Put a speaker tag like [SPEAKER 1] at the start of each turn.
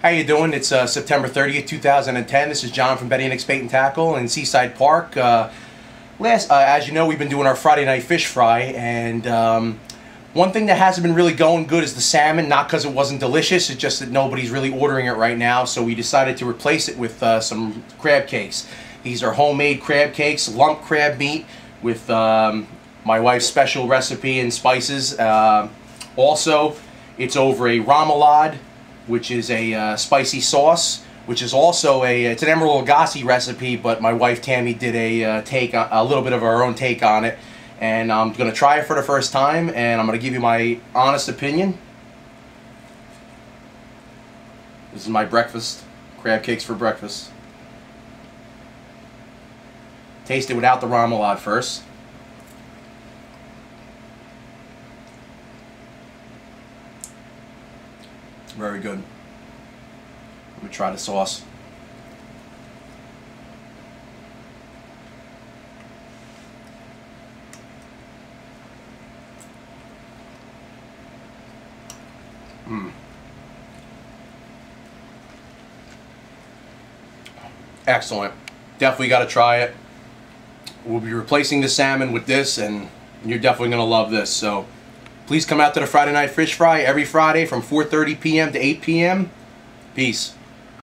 [SPEAKER 1] How you doing? It's uh, September 30th, 2010. This is John from Betty Nick's Bait and Tackle in Seaside Park. Uh, last, uh, as you know, we've been doing our Friday night fish fry, and um, one thing that hasn't been really going good is the salmon. Not because it wasn't delicious, it's just that nobody's really ordering it right now. So we decided to replace it with uh, some crab cakes. These are homemade crab cakes, lump crab meat with um, my wife's special recipe and spices. Uh, also, it's over a remoulade which is a uh, spicy sauce, which is also a it's an Emeril Lagasse recipe, but my wife Tammy did a uh, take on, a little bit of her own take on it, and I'm gonna try it for the first time, and I'm gonna give you my honest opinion. This is my breakfast, crab cakes for breakfast. Taste it without the remoulade first. Very good. Let me try the sauce. Mmm. Excellent. Definitely got to try it. We'll be replacing the salmon with this, and you're definitely going to love this. So. Please come out to the Friday Night Fish Fry every Friday from 4.30 p.m. to 8 p.m. Peace.